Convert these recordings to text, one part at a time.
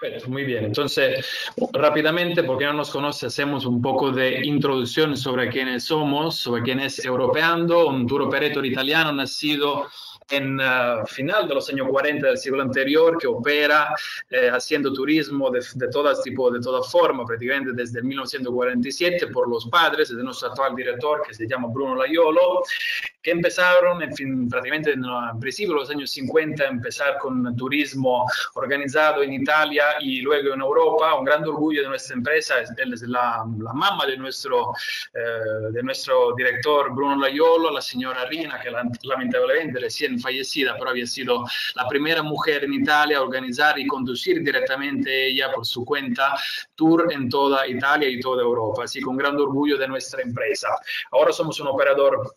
Perfecto, muy bien. Entonces, rápidamente, porque no nos conoce, hacemos un poco de introducción sobre quiénes somos, sobre quién es Europeando, un tour operator italiano nacido en uh, final de los años 40 del siglo anterior que opera eh, haciendo turismo de, de todas tipo, de toda forma, prácticamente desde 1947 por los padres de nuestro actual director que se llama Bruno Laiolo, que empezaron en fin, prácticamente en, en principio de los años 50 empezar con turismo organizado en Italia y luego en Europa. Un gran orgullo de nuestra empresa es, la, la, mamá de nuestro, eh, de nuestro director Bruno Laiolo, la señora Rina, que lamentablemente recién fallecida, pero había sido la primera mujer en Italia a organizar y conducir directamente ella por su cuenta tour en toda Italia y toda Europa. Así con gran orgullo de nuestra empresa. Ahora somos un operador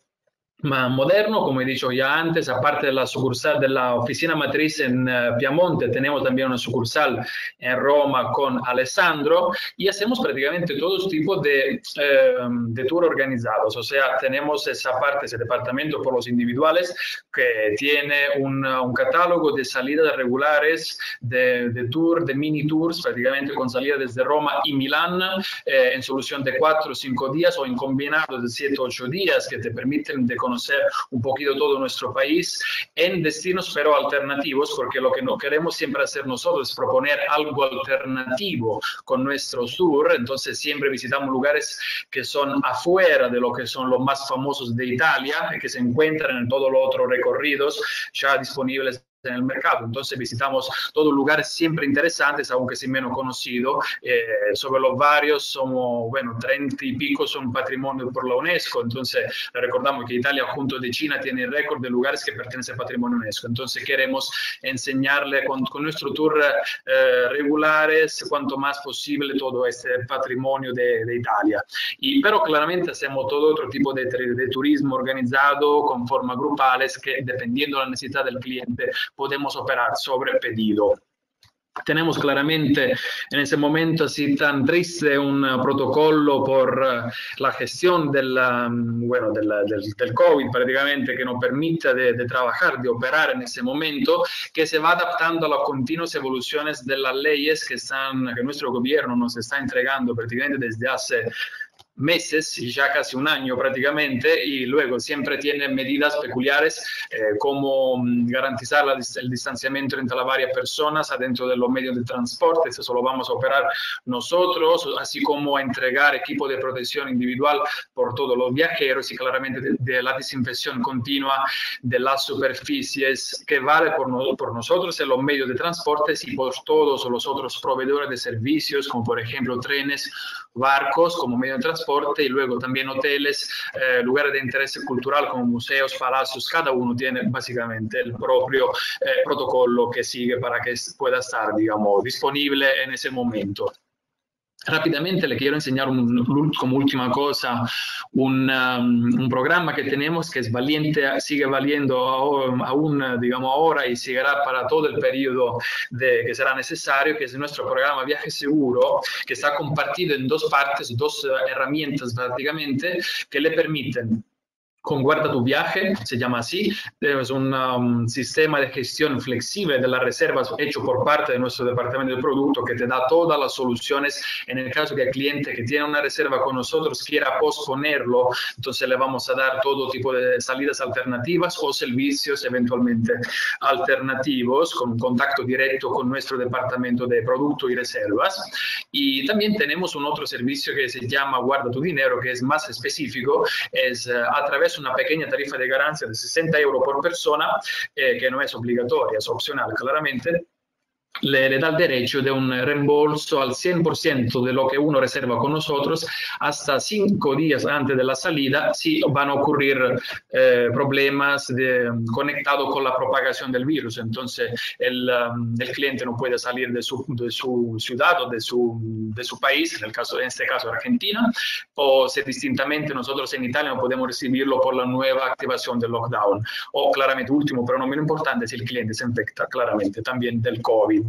más moderno, como he dicho ya antes, aparte de la sucursal de la oficina matriz en uh, Piamonte, tenemos también una sucursal en Roma con Alessandro y hacemos prácticamente todos tipos de, eh, de tour organizados. O sea, tenemos esa parte, ese departamento por los individuales que tiene un, un catálogo de salidas regulares, de, de, tour, de mini tours, prácticamente con salida desde Roma y Milán eh, en solución de 4 o 5 días o en combinado de 7 o 8 días que te permiten de conocer conocer un poquito todo nuestro país en destinos pero alternativos, porque lo que no queremos siempre hacer nosotros es proponer algo alternativo con nuestro tour, entonces siempre visitamos lugares que son afuera de lo que son los más famosos de Italia, que se encuentran en todos los otros recorridos ya disponibles en el mercado. Entonces visitamos todos lugares siempre interesantes, aunque sin menos conocidos. Eh, sobre los varios, somos, bueno, 30 y pico son patrimonio por la UNESCO. Entonces recordamos que Italia junto de China tiene el récord de lugares que pertenecen al patrimonio UNESCO. Entonces queremos enseñarle con, con nuestro tour eh, regulares cuanto más posible todo este patrimonio de, de, Italia. Y, pero claramente hacemos todo otro tipo de, de turismo organizado con formas grupales que dependiendo de la necesidad del cliente podemos operar sobre pedido. Tenemos claramente en ese momento así tan triste un uh, protocolo por uh, la gestión del, um, bueno, del, del, COVID prácticamente que nos permite de, de, trabajar, de operar en ese momento, que se va adaptando a las continuas evoluciones de las leyes que, están, que nuestro gobierno nos está entregando prácticamente desde hace meses, ya casi un año prácticamente, y luego siempre tiene medidas peculiares eh, como mm, garantizar la, el distanciamiento entre las varias personas adentro de los medios de transporte, eso lo vamos a operar nosotros, así como entregar equipo de protección individual por todos los viajeros y claramente de, de la desinfección continua de las superficies que vale por, por nosotros en los medios de transporte y por todos los otros proveedores de servicios, como por ejemplo trenes, barcos como medio de transporte y luego también hoteles, eh, lugares de interés cultural como museos, palacios, cada uno tiene básicamente el propio eh, protocolo que sigue para que pueda estar, digamos, disponible en ese momento. Rápidamente le quiero enseñar un, como última cosa un, um, un, programa que tenemos que es valiente, sigue valiendo aún, digamos, ahora y seguirá para todo el periodo de, que será necesario, que es nuestro programa Viaje Seguro, que está compartido en dos partes, dos uh, herramientas prácticamente que le permiten con Guarda tu Viaje, se llama así, es un um, sistema de gestión flexible de las reservas hecho por parte de nuestro departamento de producto que te da todas las soluciones. En el caso que el cliente que tiene una reserva con nosotros quiera posponerlo, entonces le vamos a dar todo tipo de salidas alternativas o servicios eventualmente alternativos con contacto directo con nuestro departamento de producto y reservas. Y también tenemos un otro servicio que se llama Guarda tu Dinero, que es más específico, es uh, a través una pequeña tarifa de ganancia de 60 euros por persona, eh, que no es obligatoria, es opcional claramente, le, da el derecho de un reembolso al 100% de lo que uno reserva con nosotros hasta cinco días antes de la salida si van a ocurrir eh, problemas conectados con la propagación del virus. Entonces el, um, cliente no puede salir de su, ciudad o de su, país, en, en este caso Argentina, o si distintamente nosotros en Italia no podemos recibirlo por la nueva activación del lockdown. O claramente, último, pero no menos importante, si el cliente se infecta claramente también del COVID.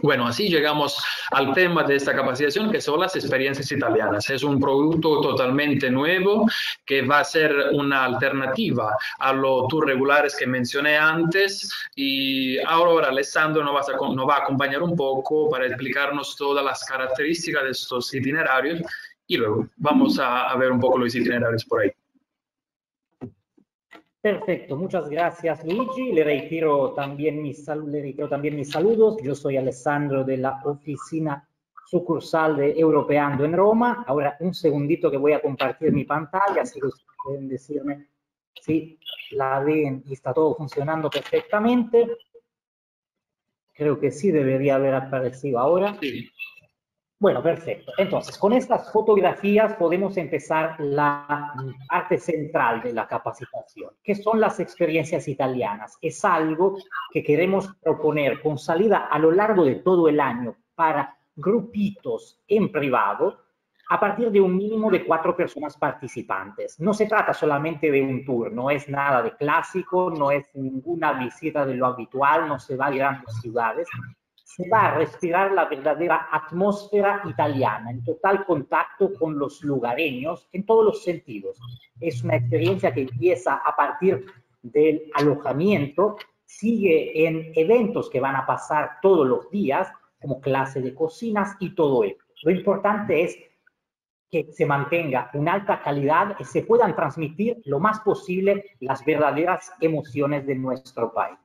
Bueno, así llegamos al tema de esta capacitación, que son las experiencias italianas. Es un producto totalmente nuevo que va a ser una alternativa a los tours regulares que mencioné antes. Y ahora Alessandro nos va, a, acompañar un poco para explicarnos todas las características de estos itinerarios y luego vamos a, a ver un poco los itinerarios por ahí. Perfecto, muchas gracias Luigi. Le reitero, también mis, le también mis saludos. Yo soy Alessandro de la oficina sucursal de Europeando en Roma. Ahora un segundito que voy a compartir mi pantalla, así que pueden decirme si la ven y está todo funcionando perfectamente. Creo que sí debería haber aparecido ahora. Sí. Bueno, perfecto. Entonces, con estas fotografías podemos empezar la parte central de la capacitación, que son las experiencias italianas. Es algo que queremos proponer con salida a lo largo de todo el año para grupitos en privado a partir de un mínimo de cuatro personas participantes. No se trata solamente de un tour, no es nada de clásico, no es ninguna visita de lo habitual, no se va a grandes ciudades, se va a respirar la verdadera atmósfera italiana, en total contacto con los lugareños en todos los sentidos. Es una experiencia que empieza a partir del alojamiento, sigue en eventos que van a pasar todos los días, como clase de cocinas y todo esto. Lo importante es que se mantenga una alta calidad y se puedan transmitir lo más posible las verdaderas emociones de nuestro país.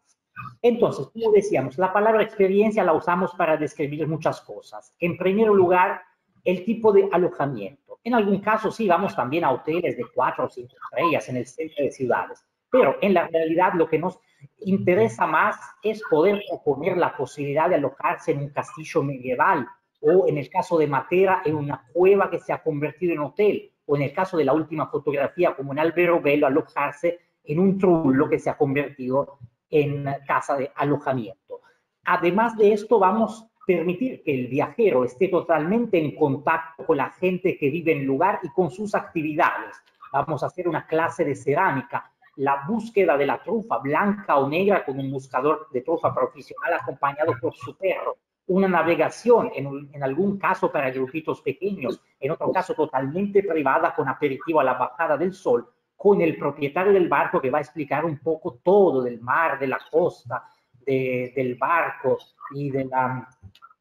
Entonces, como decíamos, la palabra experiencia la usamos para describir muchas cosas. En primer lugar, el tipo de alojamiento. En algún caso, sí, vamos también a hoteles de cuatro o cinco estrellas en el centro de ciudades, pero en la realidad lo que nos interesa más es poder proponer la posibilidad de alojarse en un castillo medieval o en el caso de Matera, en una cueva que se ha convertido en hotel, o en el caso de la última fotografía, como en Alberobello, alojarse en un trullo que se ha convertido en casa de alojamiento. Además de esto, vamos a permitir que el viajero esté totalmente en contacto con la gente que vive en el lugar y con sus actividades. Vamos a hacer una clase de cerámica, la búsqueda de la trufa blanca o negra con un buscador de trufa profesional acompañado por su perro, una navegación, en, algún caso para grupitos pequeños, en otro caso totalmente privada con aperitivo a la bajada del sol, con el propietario del barco que va a explicar un poco todo del mar, de la costa, del barco y de, la,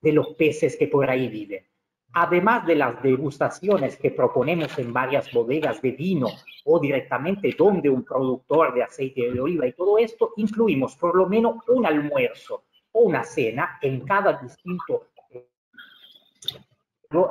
de los peces que por ahí viven. Además de las degustaciones que proponemos en varias bodegas de vino o directamente donde un productor de aceite de oliva y todo esto, incluimos por lo menos un almuerzo o una cena en cada distinto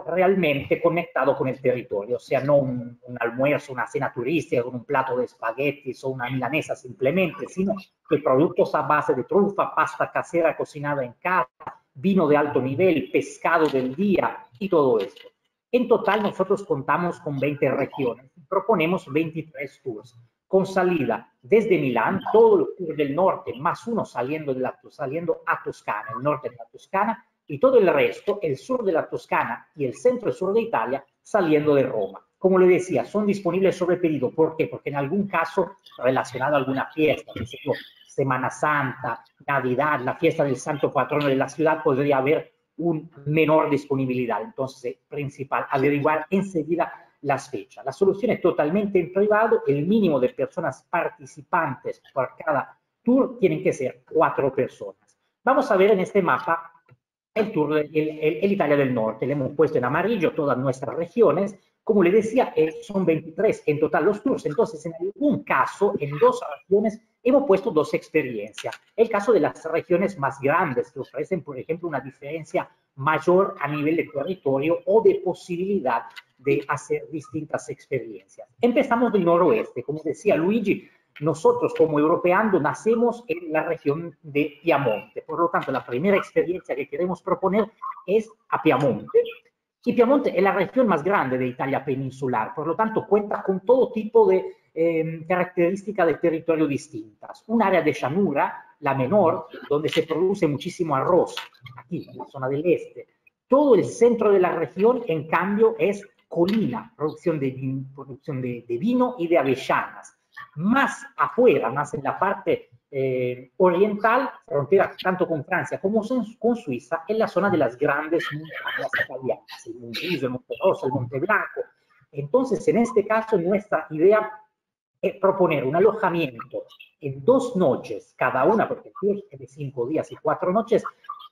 realmente conectado con el territorio, o sea, no un, almuerzo, una cena turística con un plato de espaguetis o una milanesa simplemente, sino que productos a base de trufa, pasta casera cocinada en casa, vino de alto nivel, pescado del día y todo esto. En total nosotros contamos con 20 regiones y proponemos 23 tours, con salida desde Milán, todos los tours del norte, más uno saliendo, de la, saliendo a Toscana, el norte de la Toscana, y todo el resto, el sur de la Toscana y el centro y sur de Italia, saliendo de Roma. Como le decía, son disponibles sobre pedido. ¿Por qué? Porque en algún caso relacionado a alguna fiesta, Semana Santa, Navidad, la fiesta del santo patrono de la ciudad, podría haber un menor disponibilidad. Entonces, principal, averiguar enseguida las fechas. La solución es totalmente en privado. El mínimo de personas participantes por cada tour tienen que ser cuatro personas. Vamos a ver en este mapa el tour, el, el, Italia del Norte. Le hemos puesto en amarillo todas nuestras regiones. Como le decía, eh, son 23 en total los tours. Entonces, en algún caso, en dos regiones, hemos puesto dos experiencias. El caso de las regiones más grandes, que ofrecen, por ejemplo, una diferencia mayor a nivel de territorio o de posibilidad de hacer distintas experiencias. Empezamos del noroeste. Como decía Luigi, nosotros como europeando nacemos en la región de Piamonte. Por lo tanto, la primera experiencia que queremos proponer es a Piamonte. Y Piamonte es la región más grande de Italia peninsular, por lo tanto cuenta con todo tipo de eh, características de territorio distintas. Un área de llanura, la menor, donde se produce muchísimo arroz, aquí en la zona del este. Todo el centro de la región, en cambio, es colina, producción de, producción de, de vino y de avellanas más afuera, más en la parte eh, oriental, frontera tanto con Francia como con Suiza, en la zona de las grandes montañas italianas, el Monte el Monte Rosso, el Monte Blanco. Entonces, en este caso, nuestra idea es proponer un alojamiento en dos noches cada una, porque es de cinco días y cuatro noches,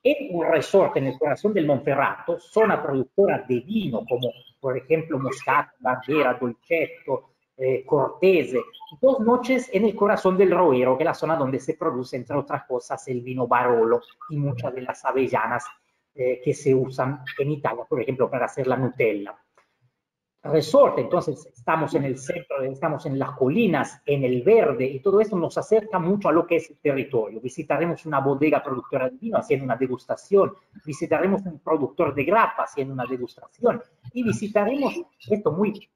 en un resort en el corazón del Monferrato, zona productora de vino, como por ejemplo Moscato, Barbera, Dolcetto, eh, Cortese, dos noches en el corazón del Roero, que es la zona donde se produce, entre otras cosas, el vino Barolo y muchas de las avellanas eh, que se usan en Italia, por ejemplo, para hacer la Nutella. Resort, entonces estamos en el centro, estamos en las colinas, en el verde, y todo esto nos acerca mucho a lo que es el territorio. Visitaremos una bodega productora de vino haciendo una degustación, visitaremos un productor de grapa haciendo una degustación, y visitaremos, esto muy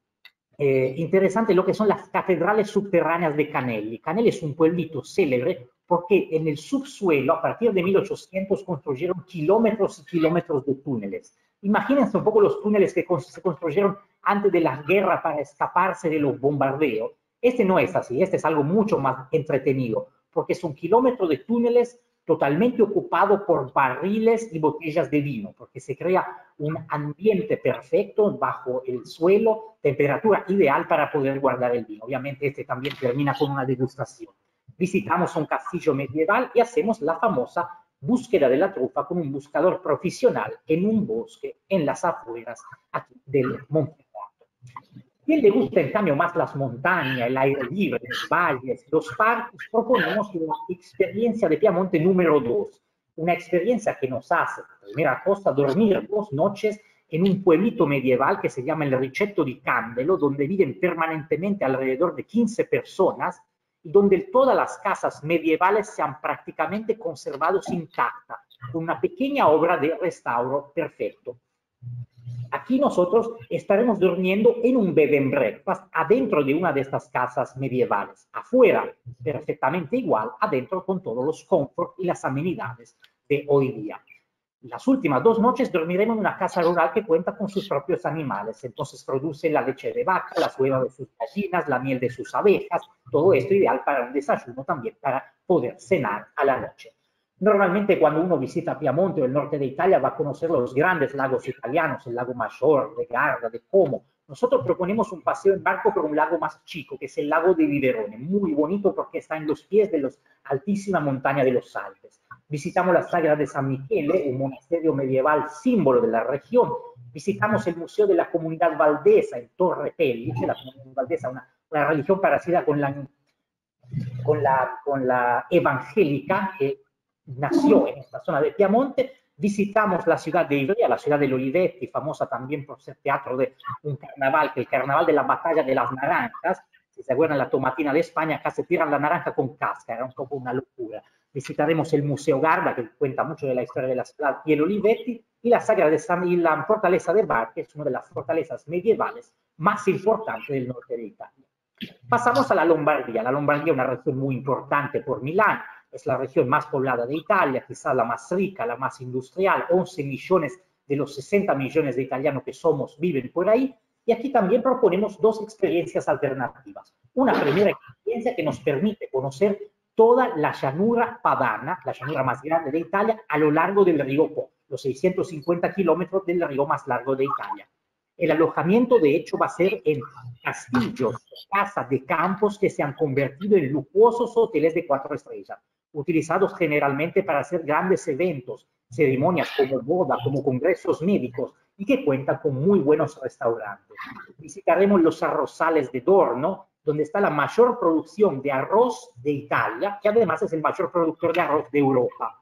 eh, interesante, lo que son las catedrales subterráneas de Canelli. Canelli es un pueblito célebre porque en el subsuelo, a partir de 1800, construyeron kilómetros y kilómetros de túneles. Imagínense un poco los túneles que se construyeron antes de la guerra para escaparse de los bombardeos. Este no es así, este es algo mucho más entretenido, porque es un kilómetro de túneles totalmente ocupado por barriles y botellas de vino, porque se crea un ambiente perfecto bajo el suelo, temperatura ideal para poder guardar el vino. Obviamente este también termina con una degustación. Visitamos un castillo medieval y hacemos la famosa búsqueda de la trufa con un buscador profesional en un bosque en las afueras del Monte ¿Quién le gusta en cambio más las montañas, el aire libre, los valles, los parques? Proponemos una experiencia de Piamonte número dos, una experiencia que nos hace, primera cosa, dormir dos noches en un pueblito medieval que se llama el Ricetto di Candelo, donde viven permanentemente alrededor de 15 personas y donde todas las casas medievales se han prácticamente conservado intactas, con una pequeña obra de restauro perfecto. Aquí nosotros estaremos durmiendo en un bed and breakfast adentro de una de estas casas medievales. Afuera, perfectamente igual, adentro con todos los confort y las amenidades de hoy día. Las últimas dos noches dormiremos en una casa rural que cuenta con sus propios animales. Entonces produce la leche de vaca, las huevas de sus gallinas, la miel de sus abejas. Todo esto ideal para un desayuno también, para poder cenar a la noche. Normalmente cuando uno visita Piamonte o el norte de Italia va a conocer los grandes lagos italianos, el lago Maggiore, de Garda, de Como. Nosotros proponemos un paseo en barco por un lago más chico, que es el lago de Viverone, muy bonito porque está en los pies de la altísima montaña de los Alpes. Visitamos la Sagra de San Michele, un monasterio medieval símbolo de la región. Visitamos el Museo de la Comunidad Valdesa en Torre Pellice, la Comunidad Valdesa, una, una religión parecida con la, con la, con la evangélica, que nació en esta zona de Piamonte. Visitamos la ciudad de Ivrea, la ciudad de Olivetti, famosa también por ser teatro de un carnaval, que el carnaval de la batalla de las naranjas. Si se acuerdan la tomatina de España, acá se tiran la naranja con casca, era un poco una locura. Visitaremos el Museo Garda, que cuenta mucho de la historia de la ciudad, y el Olivetti, y la Sagra de San, y la Fortaleza de Bar, que es una de las fortalezas medievales más importantes del norte de Italia. Pasamos a la Lombardía. La Lombardía es una región muy importante por Milán, es la región más poblada de Italia, quizás la más rica, la más industrial, 11 millones de los 60 millones de italianos que somos viven por ahí, y aquí también proponemos dos experiencias alternativas. Una primera experiencia que nos permite conocer toda la llanura padana, la llanura más grande de Italia, a lo largo del río Po, los 650 kilómetros del río más largo de Italia. El alojamiento, de hecho, va a ser en castillos, casas de campos que se han convertido en lujosos hoteles de cuatro estrellas utilizados generalmente para hacer grandes eventos, ceremonias como boda, como congresos médicos, y que cuentan con muy buenos restaurantes. Visitaremos los arrozales de Dorno, donde está la mayor producción de arroz de Italia, que además es el mayor productor de arroz de Europa.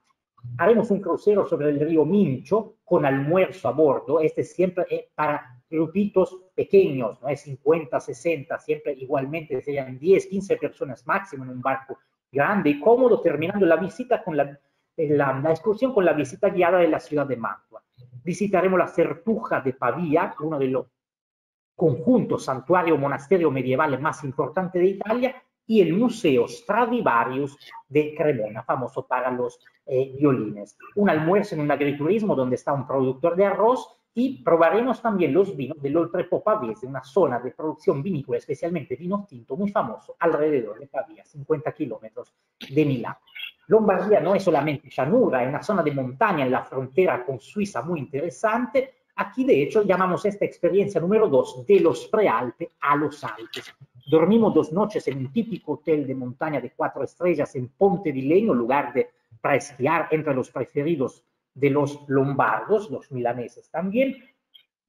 Haremos un crucero sobre el río Mincho con almuerzo a bordo. Este siempre es para grupitos pequeños, no es 50, 60, siempre igualmente serían 10, 15 personas máximo en un barco grande y cómodo, terminando la visita con la, la, excursión con la visita guiada de la ciudad de Mantua. Visitaremos la Certuja de Pavía, uno de los conjuntos santuario monasterio medievales más importantes de Italia, y el Museo Stradivarius de Cremona, famoso para los eh, violines. Un almuerzo en un agriturismo donde está un productor de arroz y probaremos también los vinos del Oltrepo Pavese, una zona de producción vinícola, especialmente vino tinto, muy famoso alrededor de Pavia, 50 kilómetros de Milán. Lombardía no es solamente llanura, es una zona de montaña en la frontera con Suiza muy interesante. Aquí, de hecho, llamamos esta experiencia número dos de los prealpes a los Alpes. Dormimos dos noches en un típico hotel de montaña de cuatro estrellas en Ponte di Legno, lugar de, para entre los preferidos de los lombardos, los milaneses también,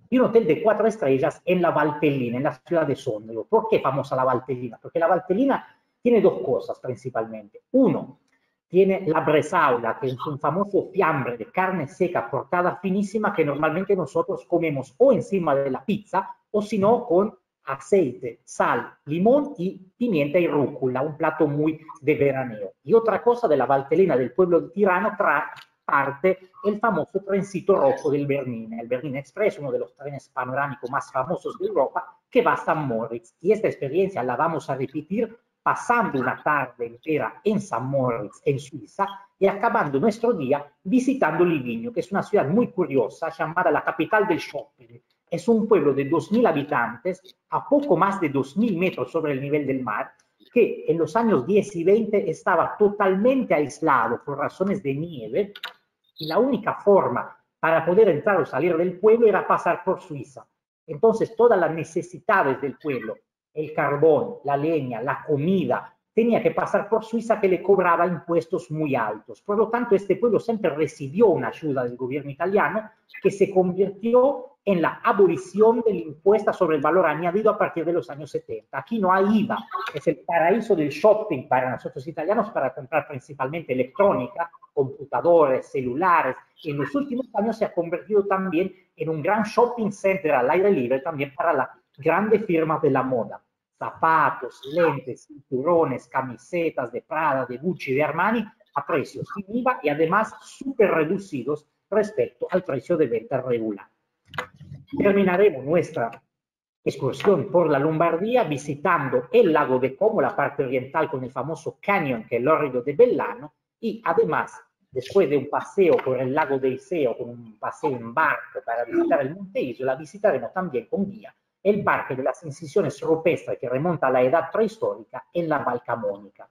y un hotel de cuatro estrellas en la Valtellina, en la ciudad de Sondrio. ¿Por qué famosa la Valtellina? Porque la Valtellina tiene dos cosas principalmente. Uno, tiene la bresaula, que es un famoso fiambre de carne seca cortada finísima que normalmente nosotros comemos o encima de la pizza o si no con aceite, sal, limón y pimienta y rúcula, un plato muy de veraneo. Y otra cosa de la Valtellina del pueblo de Tirano trae parte el famoso trencito rojo del Bernina, el Bernina Express, uno de los trenes panorámicos más famosos de Europa, que va a San Moritz. Y esta experiencia la vamos a repetir pasando una tarde entera en San Moritz, en Suiza, y acabando nuestro día visitando Livigno, que es una ciudad muy curiosa, llamada la capital del shopping. Es un pueblo de 2.000 habitantes, a poco más de 2.000 metros sobre el nivel del mar, que en los años 10 y 20 estaba totalmente aislado por razones de nieve y la única forma para poder entrar o salir del pueblo era pasar por Suiza. Entonces todas las necesidades del pueblo, el carbón, la leña, la comida, tenía que pasar por Suiza que le cobraba impuestos muy altos. Por lo tanto, este pueblo siempre recibió una ayuda del gobierno italiano que se convirtió en la abolición del impuesto sobre el valor añadido a partir de los años 70. Aquí no hay IVA, es el paraíso del shopping para nosotros italianos para comprar principalmente electrónica, computadores, celulares. En los últimos años se ha convertido también en un gran shopping center al aire libre también para las grandes firmas de la moda zapatos, lentes, cinturones, camisetas de Prada, de Gucci, de Armani a precios sin IVA y además súper reducidos respecto al precio de venta regular. Terminaremos nuestra excursión por la Lombardía visitando el lago de Como, la parte oriental con el famoso cañón que es de Bellano y además después de un paseo por el lago de Iseo, con un paseo en barco para visitar el Monte Isola, visitaremos también con guía el Parque de las Incisiones Rupestres que remonta a la edad prehistórica en la Valcamónica.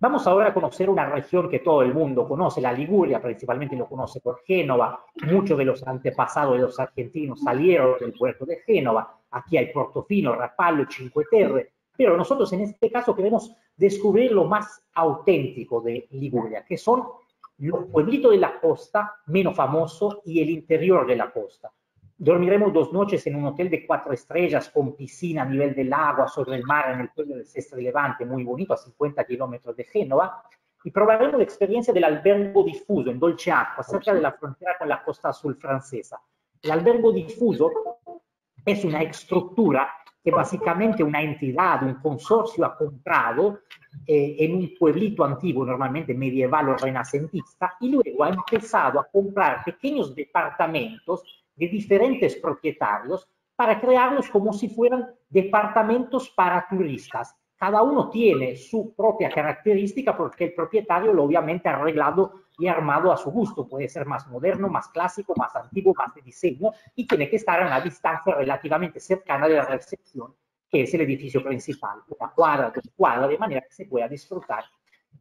Vamos ahora a conocer una región que todo el mundo conoce, la Liguria, principalmente lo conoce por Génova. Muchos de los antepasados de los argentinos salieron del puerto de Génova. Aquí hay Portofino, Rapallo, Cinque Terre. Pero nosotros en este caso queremos descubrir lo más auténtico de Liguria, que son los pueblitos de la costa menos famosos y el interior de la costa. Dormiremos dos noches en un hotel de cuatro estrellas con piscina a nivel del agua sobre el mar en el pueblo de Sestre Levante, muy bonito, a 50 kilómetros de Génova. Y probaremos la experiencia del albergo difuso en Dolce Acqua, cerca de la frontera con la costa azul francesa. El albergo difuso es una estructura que básicamente una entidad, un consorcio ha comprado eh, en un pueblito antiguo, normalmente medieval o renacentista, y luego ha empezado a comprar pequeños departamentos de diferentes propietarios para crearlos como si fueran departamentos para turistas. Cada uno tiene su propia característica porque el propietario lo obviamente ha arreglado y armado a su gusto. Puede ser más moderno, más clásico, más antiguo, más de diseño y tiene que estar a una distancia relativamente cercana de la recepción, que es el edificio principal, una cuadra, dos cuadras, de manera que se pueda disfrutar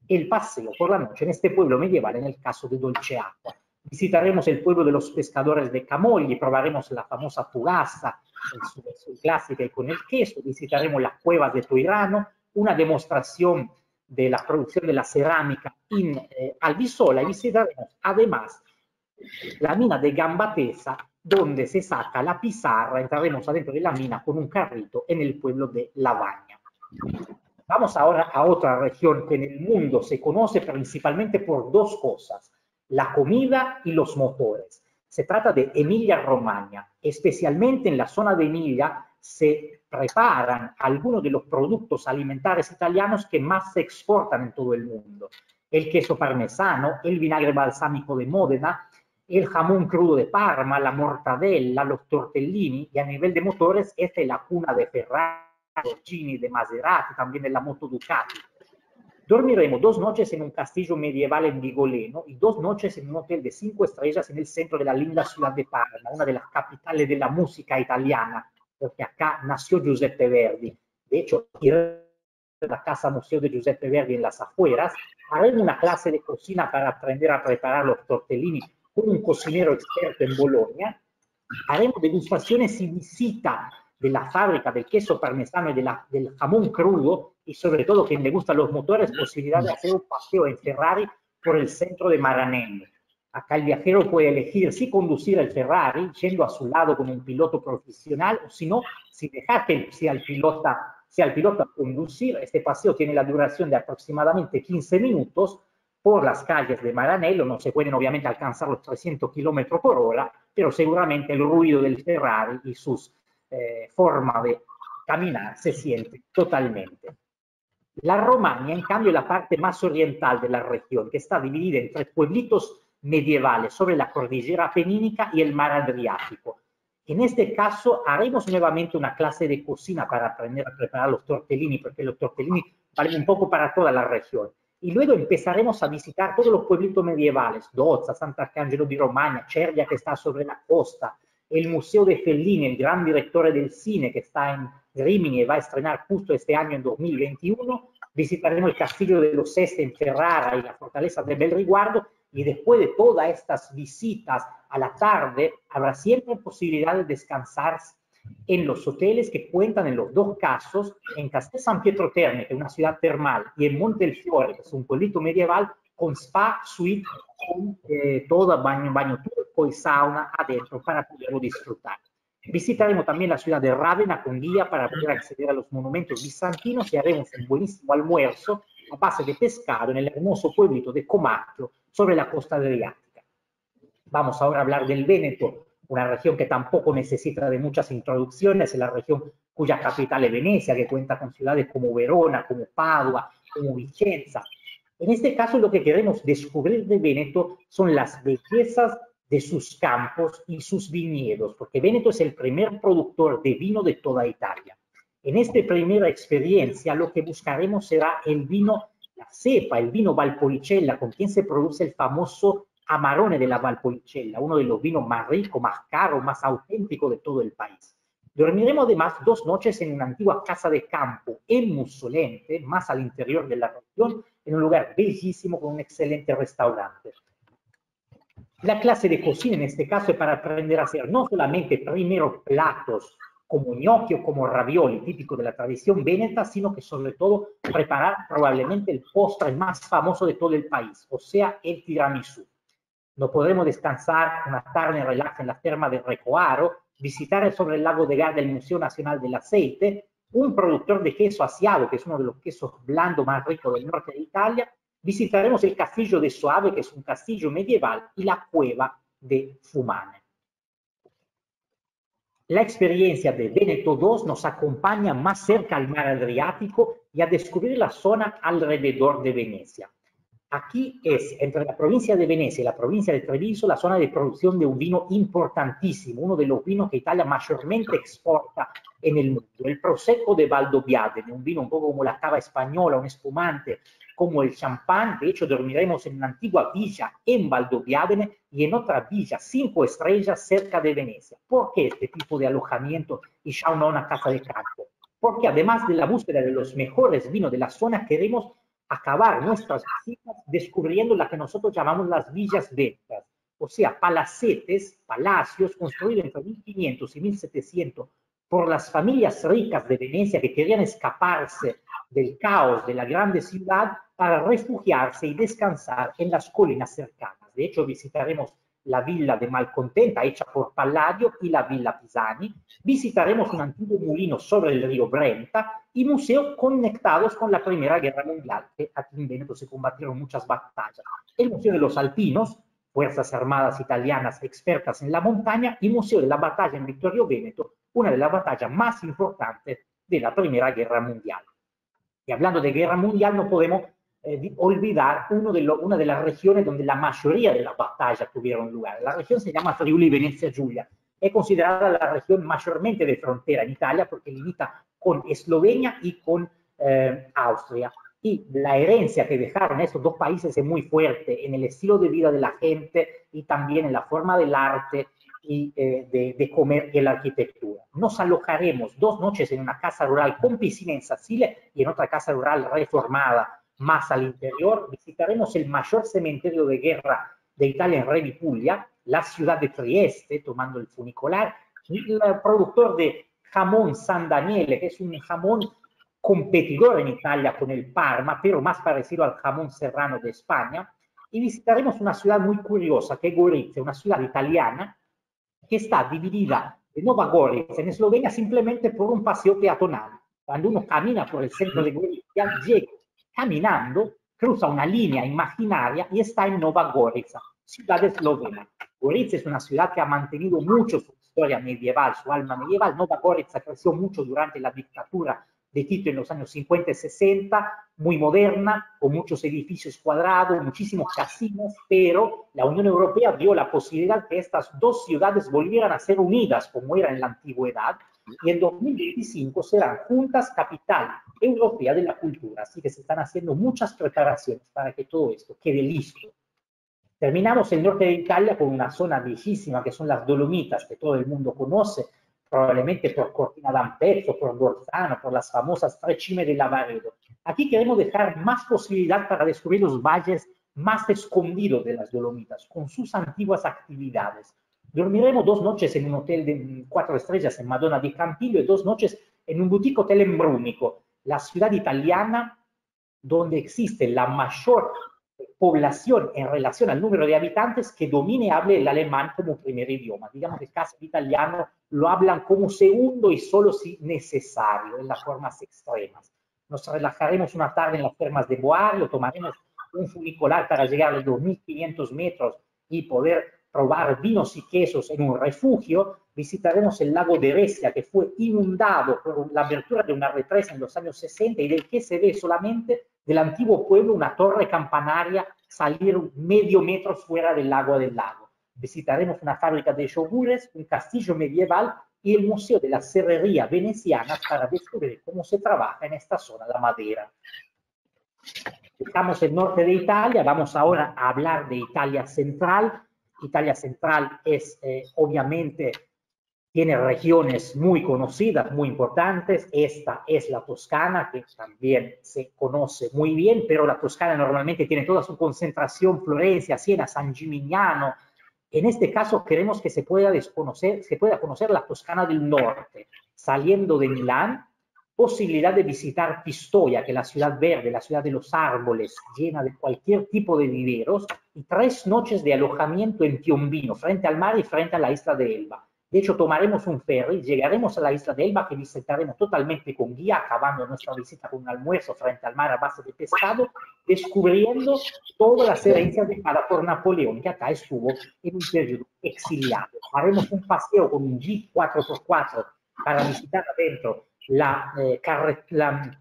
el paseo por la noche en este pueblo medieval en el caso de Dolce Acqua. Visitaremos el pueblo de los pescadores de Camogli, probaremos la famosa fugaza en su versión clásica y con el queso, visitaremos las cuevas de Tuirano, una demostración de la producción de la cerámica en eh, Albisola y visitaremos además la mina de Gambatesa, donde se saca la pizarra, entraremos adentro de la mina con un carrito en el pueblo de Lavagna. Vamos ahora a otra región que en el mundo se conoce principalmente por dos cosas, la comida y los motores. Se trata de Emilia-Romagna. Especialmente en la zona de Emilia se preparan algunos de los productos alimentarios italianos que más se exportan en todo el mundo. El queso parmesano, el vinagre balsámico de Módena, el jamón crudo de Parma, la mortadella, los tortellini y a nivel de motores esta es la cuna de Ferrari, de Maserati, también de la moto Ducati. Dormiremos dos noches en un castillo medieval en Vigoleno y dos noches en un hotel de cinco estrellas en el centro de la linda ciudad de Parma, una de las capitales de la música italiana, porque acá nació Giuseppe Verdi. De hecho, la Casa Museo de Giuseppe Verdi en las afueras, haremos una clase de cocina para aprender a preparar los tortellini con un cocinero experto en Bolonia, haremos degustaciones y visita de la fábrica del queso parmesano y de la, del jamón crudo, y sobre todo, quien le gustan los motores, posibilidad de hacer un paseo en Ferrari por el centro de Maranello. Acá el viajero puede elegir si conducir el Ferrari, yendo a su lado con un piloto profesional, o si no, si dejar que sea el piloto, sea el piloto conducir. Este paseo tiene la duración de aproximadamente 15 minutos por las calles de Maranello. No se pueden obviamente alcanzar los 300 kilómetros por hora, pero seguramente el ruido del Ferrari y sus eh, forma de caminar se siente totalmente. La Romagna, en cambio, es la parte más oriental de la región, que está dividida en tres pueblitos medievales sobre la cordillera apenínica y el mar Adriático. En este caso, haremos nuevamente una clase de cocina para aprender a preparar los tortellini, porque los tortellini valen un poco para toda la región. Y luego empezaremos a visitar todos los pueblitos medievales, Dozza, Sant'Arcangelo di Romagna, Cervia, que está sobre la costa, el Museo de Fellini, el gran director del cine que está en Rimini y va a estrenar justo este año en 2021. Visitaremos el Castillo de los Este en Ferrara y la Fortaleza de Belriguardo y después de todas estas visitas a la tarde habrá siempre posibilidad de descansar en los hoteles que cuentan en los dos casos, en Castel San Pietro Terme, que es una ciudad termal, y en Montelfiore, que es un pueblito medieval, con spa, suite, con eh, todo baño, baño turco y sauna adentro para poderlo disfrutar. Visitaremos también la ciudad de Ravenna con guía para poder acceder a los monumentos bizantinos y haremos un buenísimo almuerzo a base de pescado en el hermoso pueblito de Comacchio sobre la costa adriática. Vamos ahora a hablar del Véneto, una región que tampoco necesita de muchas introducciones, es la región cuya capital es Venecia, que cuenta con ciudades como Verona, como Padua, como Vicenza, en este caso lo que queremos descubrir de Véneto son las bellezas de sus campos y sus viñedos, porque Véneto es el primer productor de vino de toda Italia. En esta primera experiencia lo que buscaremos será el vino, la cepa, el vino Valpolicella, con quien se produce el famoso Amarone de la Valpolicella, uno de los vinos más ricos, más caros, más auténticos de todo el país. Dormiremos además dos noches en una antigua casa de campo en Mussolente, más al interior de la región, en un lugar bellísimo con un excelente restaurante. La clase de cocina en este caso es para aprender a hacer no solamente primero platos como gnocchi o como ravioli, típico de la tradición veneta, sino que sobre todo preparar probablemente el postre más famoso de todo el país, o sea, el tiramisú. No podremos descansar una tarde en relax en la terma de Recoaro, visitar sobre el lago de Garda el Museo Nacional del Aceite, un productor de queso asiado, que es uno de los quesos blandos más ricos del norte de Italia, visitaremos el castillo de Soave, que es un castillo medieval, y la cueva de Fumane. La experiencia de Veneto II nos acompaña más cerca al mar Adriático y a descubrir la zona alrededor de Venecia. Aquí es, entre la provincia de Venecia y la provincia de Treviso, la zona de producción de un vino importantísimo, uno de los vinos que Italia mayormente exporta en el mundo. El Prosecco de Valdobbiadene, un vino un poco como la cava española, un espumante, como el champán. De hecho, dormiremos en una antigua villa en Valdobbiadene y en otra villa, cinco estrellas, cerca de Venecia. ¿Por qué este tipo de alojamiento y ya no una casa de campo? Porque además de la búsqueda de los mejores vinos de la zona, queremos acabar nuestras visitas descubriendo la que nosotros llamamos las villas ventas, o sea, palacetes, palacios construidos entre 1500 y 1700 por las familias ricas de Venecia que querían escaparse del caos de la grande ciudad para refugiarse y descansar en las colinas cercanas. De hecho, visitaremos la villa de Malcontenta hecha por Palladio y la villa Pisani. Visitaremos un antiguo mulino sobre el río Brenta y museos conectados con la Primera Guerra Mundial, que aquí en Veneto se combatieron muchas batallas. El Museo de los Alpinos, Fuerzas Armadas Italianas expertas en la montaña, y Museo de la Batalla en Vittorio Veneto, una de las batallas más importantes de la Primera Guerra Mundial. Y hablando de guerra mundial, no podemos eh, olvidar uno de una de las regiones donde la mayoría de las batallas tuvieron lugar. La región se llama Friuli Venezia Giulia. Es considerada la región mayormente de frontera en Italia porque limita con Eslovenia y con eh, Austria. y la herencia que dejaron esos dos países es muy fuerte en el estilo de vida de la gente y también en la forma del arte y eh, de, de, comer y la arquitectura. Nos alojaremos dos noches en una casa rural con piscina en Sacile y en otra casa rural reformada más al interior. Visitaremos el mayor cementerio de guerra de Italia en Revi Puglia, la ciudad de Trieste, tomando el funicular, el productor de jamón San Daniele, que es un jamón competidor en Italia con el Parma, pero más parecido al jamón serrano de España, y visitaremos una ciudad muy curiosa que es Gorizia, una ciudad italiana que está dividida de Nova Gorica en Eslovenia simplemente por un paseo peatonal. Cuando uno camina por el centro de Gorizia, llega caminando, cruza una línea imaginaria y está en Nova Gorica, ciudad eslovena. Gorizia es una ciudad que ha mantenido mucho su historia medieval, su alma medieval. Nova Gorica creció mucho durante la dictadura de Tito en los años 50 y 60, muy moderna, con muchos edificios cuadrados, muchísimos casinos, pero la Unión Europea vio la posibilidad que estas dos ciudades volvieran a ser unidas como era en la antigüedad, y en 2025 serán juntas capital europea de la cultura, así que se están haciendo muchas preparaciones para que todo esto quede listo. Terminamos el norte de Italia con una zona viejísima que son las Dolomitas, que todo el mundo conoce, probablemente por Cortina d'Ampezzo, por Gorzano, por las famosas tres cimes de Lavaredo. Aquí queremos dejar más posibilidad para descubrir los valles más escondidos de las Dolomitas, con sus antiguas actividades. Dormiremos dos noches en un hotel de cuatro estrellas en Madonna di Campillo y dos noches en un boutique hotel en Brunico, la ciudad italiana donde existe la mayor población en relación al número de habitantes que domine y hable el alemán como primer idioma. Digamos que casi el italiano lo hablan como segundo y solo si necesario, en las formas extremas. Nos relajaremos una tarde en las termas de Boario, tomaremos un funicular para llegar a los 2.500 metros y poder probar vinos y quesos en un refugio, visitaremos el lago de Resia, que fue inundado por la apertura de una represa en los años 60 y del que se ve solamente del antiguo pueblo una torre campanaria salir medio metro fuera del agua del lago. Visitaremos una fábrica de yogures, un castillo medieval y el Museo de la Serrería Veneciana para descubrir cómo se trabaja en esta zona la madera. Estamos en norte de Italia, vamos ahora a hablar de Italia Central. Italia Central es eh, obviamente tiene regiones muy conocidas, muy importantes. Esta es la Toscana, que también se conoce muy bien, pero la Toscana normalmente tiene toda su concentración, Florencia, Siena, San Gimignano. En este caso queremos que se pueda desconocer, se pueda conocer la Toscana del Norte, saliendo de Milán, posibilidad de visitar Pistoia, que es la ciudad verde, la ciudad de los árboles, llena de cualquier tipo de viveros, y tres noches de alojamiento en Piombino, frente al mar y frente a la isla de Elba de hecho, tomaremos un ferry, llegaremos a la isla de Elba que visitaremos totalmente con guía, acabando nuestra visita con un almuerzo frente al mar a base de pescado, descubriendo todas las herencias dejadas por Napoleón, que acá estuvo en un periodo exiliado. Haremos un paseo con un Jeep 4x4 para visitar adentro la, eh, la,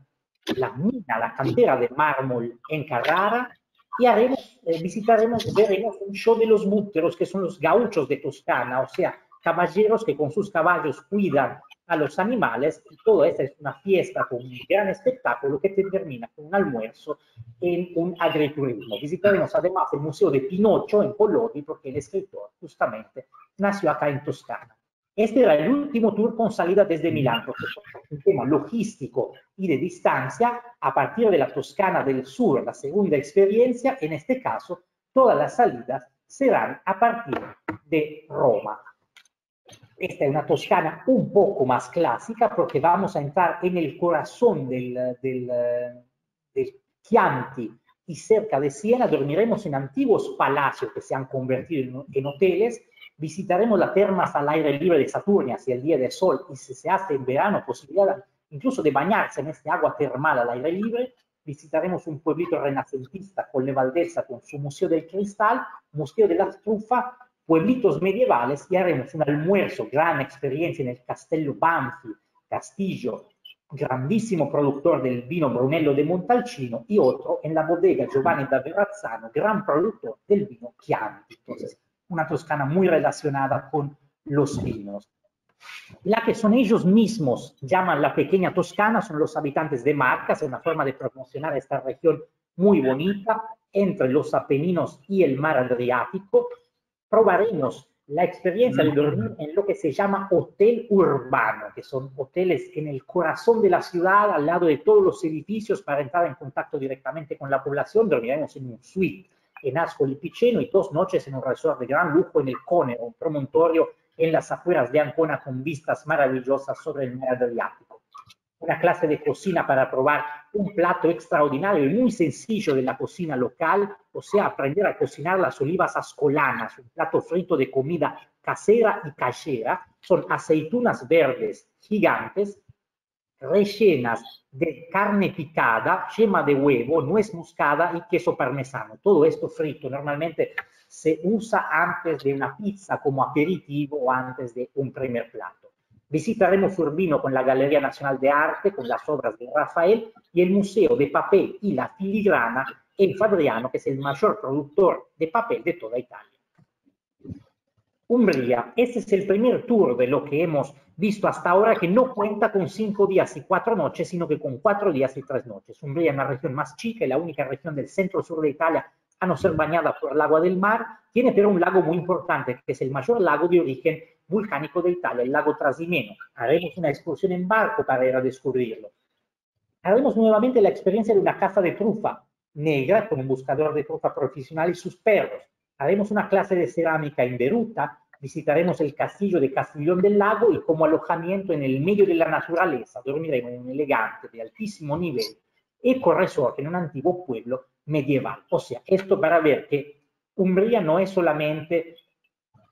la, mina, la cantera de mármol en Carrara y haremos, eh, visitaremos, veremos un show de los múteros, que son los gauchos de Toscana, o sea, caballeros que con sus caballos cuidan a los animales y todo esto es una fiesta con un gran espectáculo que termina con un almuerzo en un agriturismo. Visitaremos además el Museo de Pinocho en Polodi porque el escritor justamente nació acá en Toscana. Este era el último tour con salida desde Milán, porque un tema logístico y de distancia, a partir de la Toscana del Sur, la segunda experiencia, en este caso, todas las salidas serán a partir de Roma. Esta es una Toscana un poco más clásica porque vamos a entrar en el corazón del, del, del Chianti y cerca de Siena dormiremos en antiguos palacios que se han convertido en, en hoteles, visitaremos las termas al aire libre de Saturnia si el día de sol y si se hace en verano posibilidad incluso de bañarse en este agua termal al aire libre, visitaremos un pueblito renacentista con Valdezza con su Museo del Cristal, Museo de la Trufa pueblitos medievales y haremos un almuerzo, gran experiencia en el Castello Banfi, Castillo, grandísimo productor del vino Brunello de Montalcino, y otro en la bodega Giovanni da Verrazzano, gran productor del vino Chianti. Entonces, una Toscana muy relacionada con los vinos. La que son ellos mismos, llaman la pequeña Toscana, son los habitantes de Marcas, es una forma de promocionar esta región muy bonita entre los Apeninos y el mar Adriático. Probaremos la experiencia de dormir en lo que se llama hotel urbano, que son hoteles en el corazón de la ciudad, al lado de todos los edificios, para entrar en contacto directamente con la población. Dormiremos en un suite en Ascoli Piceno y dos noches en un resort de gran lujo en el Cone, un promontorio en las afueras de Ancona con vistas maravillosas sobre el mar Adriático. Una clase de cocina para probar un plato extraordinario y muy sencillo de la cocina local, o sea, aprender a cocinar las olivas ascolanas, un plato frito de comida casera y cachera, son aceitunas verdes gigantes rellenas de carne picada, yema de huevo, nuez moscada y queso parmesano. Todo esto frito normalmente se usa antes de una pizza como aperitivo o antes de un primer plato. Visitaremos Urbino con la Galería Nacional de Arte, con las obras de Rafael y el Museo de Papel y la Filigrana en Fadriano, que es el mayor productor de papel de toda Italia. Umbría, este es el primer tour de lo que hemos visto hasta ahora, que no cuenta con cinco días y cuatro noches, sino que con cuatro días y tres noches. Umbría es una región más chica y la única región del centro-sur de Italia a no ser bañada por el agua del mar, tiene pero un lago muy importante, que es el mayor lago de origen volcánico de Italia, el lago Trasimeno. Haremos una excursión en barco para ir a descubrirlo. Haremos nuevamente la experiencia de una caza de trufa negra con un buscador de trufa profesional y sus perros. Haremos una clase de cerámica en Beruta, visitaremos el castillo de Castiglione del Lago y como alojamiento en el medio de la naturaleza dormiremos en un elegante de altísimo nivel eco-resort en un antiguo pueblo medieval. O sea, esto para ver que Umbría no es solamente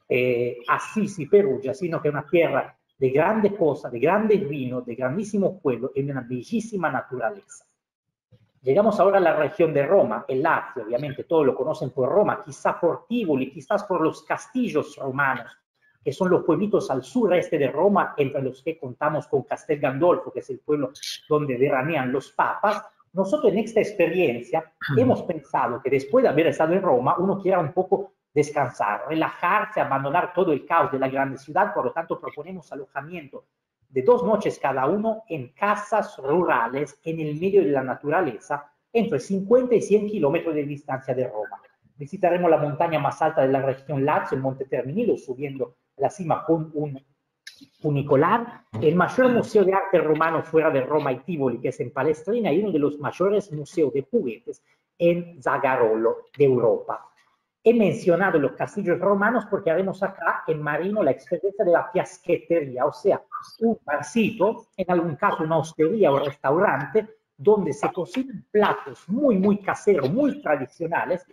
eh, Assisi, Perugia, sino que es una tierra de grandes cosas, de grandes vinos, de grandísimos pueblos y de una bellísima naturaleza. Llegamos ahora a la región de Roma, el Lazio, obviamente todos lo conocen por Roma, quizá por Tivoli, quizás por los castillos romanos, que son los pueblitos al sureste de Roma, entre los que contamos con Castel Gandolfo, que es el pueblo donde veranean los papas, nosotros en esta experiencia hemos pensado que después de haber estado en Roma, uno quiera un poco descansar, relajarse, abandonar todo el caos de la grande ciudad, por lo tanto proponemos alojamiento de dos noches cada uno en casas rurales en el medio de la naturaleza, entre 50 y 100 kilómetros de distancia de Roma. Visitaremos la montaña más alta de la región Lazio, el Monte Terminilo, subiendo la cima con un funicular, el mayor museo de arte romano fuera de Roma y Tivoli, que es en Palestrina, y uno de los mayores museos de juguetes en Zagarolo de Europa. He mencionado los castillos romanos porque haremos acá en Marino la experiencia de la fiasquetería, o sea, un barcito, en algún caso una hostería o restaurante, donde se cocinan platos muy, muy caseros, muy tradicionales,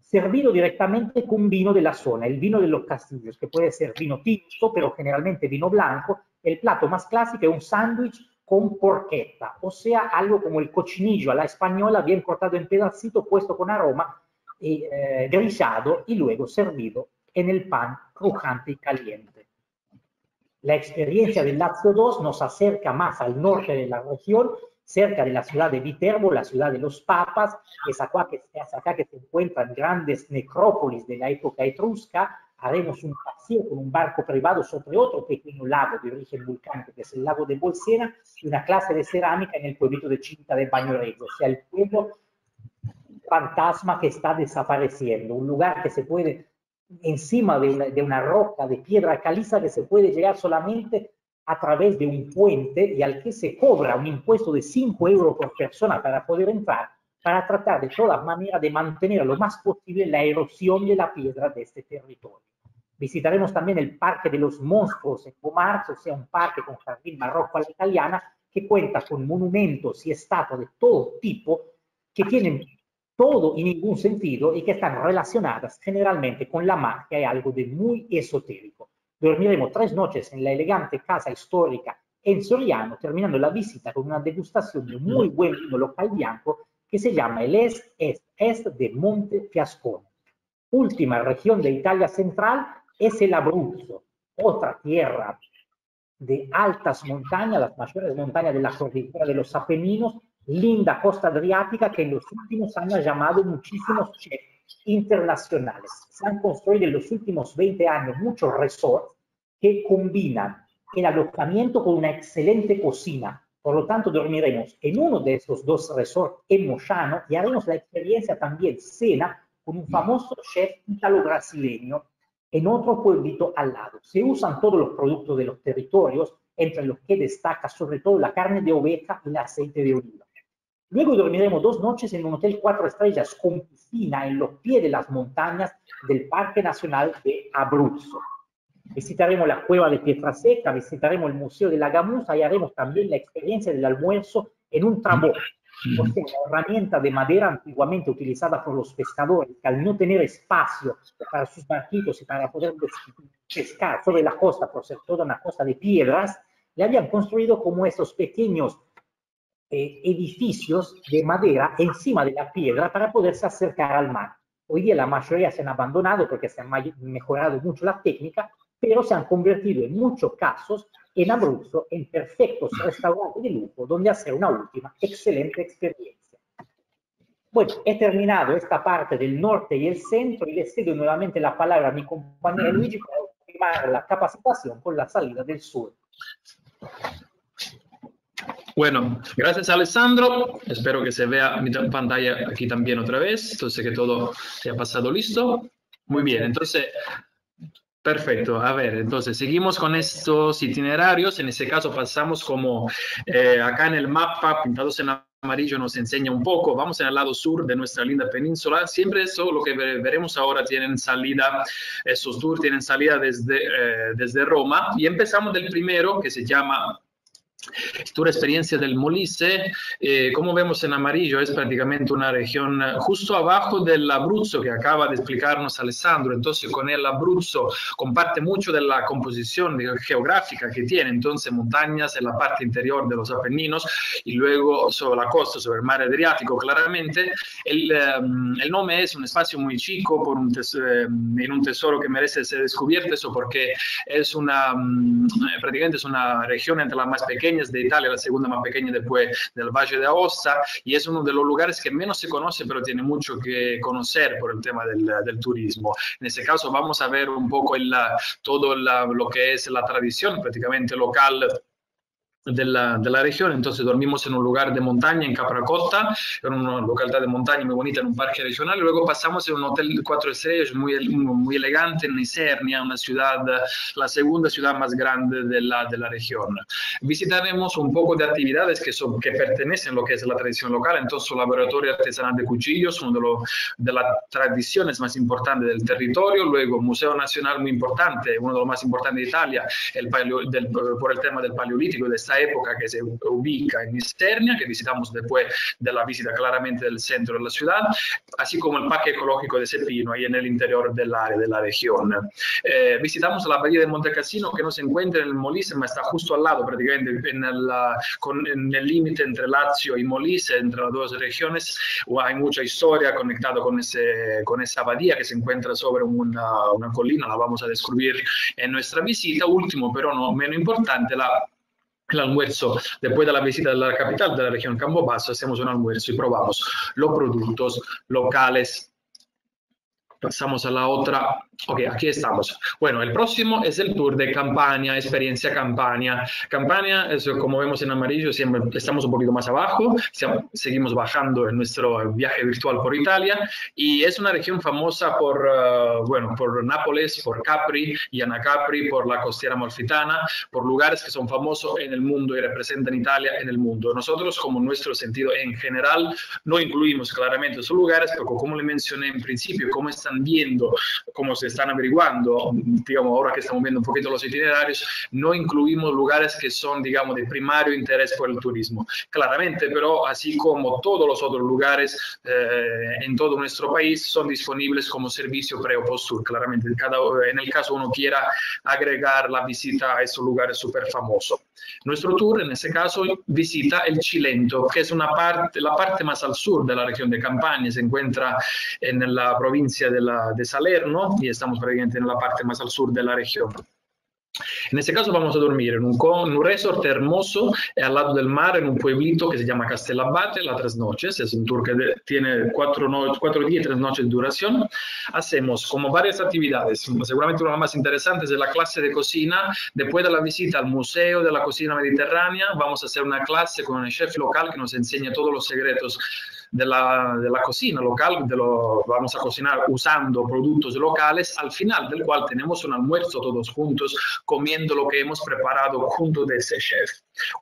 servido directamente con vino de la zona, el vino de los castillos, que puede ser vino tinto, pero generalmente vino blanco. El plato más clásico es un sándwich con porqueta, o sea, algo como el cochinillo a la española, bien cortado en pedacitos, puesto con aroma, y, eh, grillado y luego servido en el pan crujante y caliente. La experiencia del Lazio 2 nos acerca más al norte de la región cerca de la ciudad de Viterbo, la ciudad de los papas, es acá que, es acá que se encuentran grandes necrópolis de la época etrusca, haremos un paseo con un barco privado sobre otro pequeño lago de origen volcánico, que es el lago de Bolsena, y una clase de cerámica en el pueblito de Cinta del Bagnoregio, o sea, el pueblo fantasma que está desapareciendo, un lugar que se puede, encima de una, de una roca de piedra caliza, que se puede llegar solamente a través de un puente y al que se cobra un impuesto de 5 euros por persona para poder entrar, para tratar de todas maneras de mantener lo más posible la erosión de la piedra de este territorio. Visitaremos también el Parque de los Monstruos en Comarzo, o sea, un parque con jardín barroco a la italiana que cuenta con monumentos y estatuas de todo tipo que tienen todo y ningún sentido y que están relacionadas generalmente con la magia y algo de muy esotérico. Dormiremo tres noches en la elegante casa histórica en Soriano, terminando la visita con una degustación de muy buen vino local bianco que se llama el Est Est Est de Monte Fiascone. Última región de Italia central es el Abruzzo, otra tierra de altas montañas, las mayores montañas de la cordillera de los Apeninos, linda costa adriática que en los últimos años ha llamado muchísimos chefs internacionales. Se han construido en los últimos 20 años muchos resorts que combinan el alojamiento con una excelente cocina. Por lo tanto, dormiremos en uno de esos dos resorts en Moyano y haremos la experiencia también cena con un famoso chef italo-brasileño en otro pueblito al lado. Se usan todos los productos de los territorios, entre los que destaca sobre todo la carne de oveja y el aceite de oliva. Luego dormiremos dos noches en un hotel cuatro estrellas con piscina en los pies de las montañas del Parque Nacional de Abruzzo. Visitaremos la cueva de Pietraseca, visitaremos el Museo de la Gamusa y haremos también la experiencia del almuerzo en un trabó, o sea, una herramienta de madera antiguamente utilizada por los pescadores, que al no tener espacio para sus barquitos y para poder pescar sobre la costa, por ser toda una costa de piedras, le habían construido como estos pequeños eh, edificios de madera encima de la piedra para poderse acercar al mar. Hoy día la mayoría se han abandonado porque se ha mejorado mucho la técnica, pero se han convertido en muchos casos en Abruzzo en perfectos restaurantes de lujo donde hacer una última excelente experiencia. Bueno, he terminado esta parte del norte y el centro y le cedo nuevamente la palabra a mi compañero Luigi para la capacitación con la salida del sur. Bueno, gracias Alessandro. Espero que se vea mi pantalla aquí también otra vez. Entonces que todo se ha pasado listo. Muy bien, entonces, perfecto. A ver, entonces seguimos con estos itinerarios. En este caso pasamos como eh, acá en el mapa, pintados en amarillo nos enseña un poco. Vamos el lado sur de nuestra linda península. Siempre eso, lo que veremos ahora, tienen salida, esos tours tienen salida desde, eh, desde Roma. Y empezamos del primero, que se llama tu experiencia del Molise, eh, como vemos en amarillo, es prácticamente una región eh, justo abajo del Abruzzo que acaba de explicarnos Alessandro. Entonces, con el Abruzzo comparte mucho de la composición geográfica que tiene. Entonces, montañas en la parte interior de los Apeninos y luego sobre la costa, sobre el mar Adriático, claramente. El, em, el nombre es un espacio muy chico por un em, en un tesoro que merece ser descubierto, eso porque es una, mm, prácticamente es una región entre las más pequeñas de Italia, la segunda más pequeña después del Valle de Aosta, y es uno de los lugares que menos se conoce, pero tiene mucho que conocer por el tema del, del turismo. En ese caso vamos a ver un poco el, todo la, lo que es la tradición prácticamente local de la, de la, región, entonces dormimos en un lugar de montaña en Capracotta, en una localidad de montaña muy bonita en un parque regional, y luego pasamos en un hotel de cuatro estrellas muy, muy elegante en Isernia, una ciudad, la segunda ciudad más grande de la, de la región. Visitaremos un poco de actividades que, son, que pertenecen a lo que es la tradición local, entonces el laboratorio artesanal de cuchillos, uno de, los, de las tradiciones más importantes del territorio, luego Museo Nacional muy importante, uno de los más importantes de Italia, el del, por el tema del paleolítico, de esta época que se ubica en Isternia, que visitamos después de la visita claramente del centro de la ciudad, así como el parque ecológico de Cepino, ahí en el interior del área de la región. Eh, visitamos la bahía de Monte Cassino, que no se encuentra en el Molise, está justo al lado, prácticamente en el, con, en el límite entre Lazio y Molise, entre las dos regiones. Hay mucha historia conectada con, ese, con esa abadía que se encuentra sobre una, una colina, la vamos a descubrir en nuestra visita. Último, pero no menos importante, la el almuerzo, después de la visita de la capital de la región Campobasso, hacemos un almuerzo y probamos los productos locales Pasamos a la otra. Ok, aquí estamos. Bueno, el próximo es el tour de Campania, experiencia Campania. Campania, eso, como vemos en amarillo, siempre estamos un poquito más abajo, seguimos bajando en nuestro viaje virtual por Italia y es una región famosa por, uh, bueno, por Nápoles, por Capri y Anacapri, por la costiera malfitana, por lugares que son famosos en el mundo y representan Italia en el mundo. Nosotros, como nuestro sentido en general, no incluimos claramente esos lugares, pero como le mencioné en principio, como están viendo, como se están averiguando, digamos, ahora que estamos viendo un poquito los itinerarios, no incluimos lugares que son, digamos, de primario interés por el turismo. Claramente, pero así como todos los otros lugares eh, en todo nuestro país son disponibles como servicio pre o. Claramente, en el caso uno quiera agregar la visita a esos lugares súper famosos. Nuestro tour, en ese caso, visita el Chilento, que es una parte, la parte más al sur de la región de Campania, se encuentra en la provincia de, la, de Salerno y estamos prácticamente en la parte más al sur de la región. En este caso vamos a dormir en un, un resort hermoso al lado del mar, en un pueblito que se llama Castellabate, las tres noches. Es un tour que tiene cuatro, no, cuatro días y tres noches de duración. Hacemos como varias actividades. Seguramente una más interesante es la clase de cocina. Después de la visita al Museo de la Cocina Mediterránea, vamos a hacer una clase con el chef local que nos enseña todos los secretos de la, de la, cocina local, de lo, vamos a cocinar usando productos locales, al final del cual tenemos un almuerzo todos juntos comiendo lo que hemos preparado junto de ese chef.